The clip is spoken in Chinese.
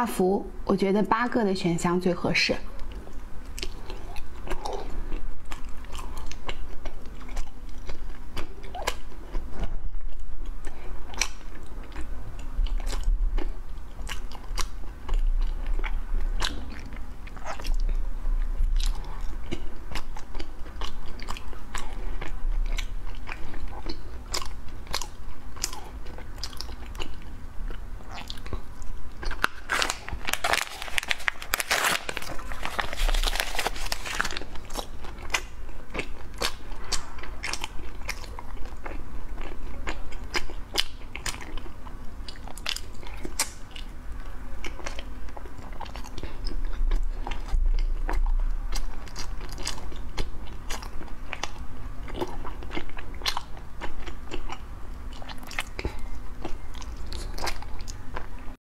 大幅，我觉得八个的选项最合适。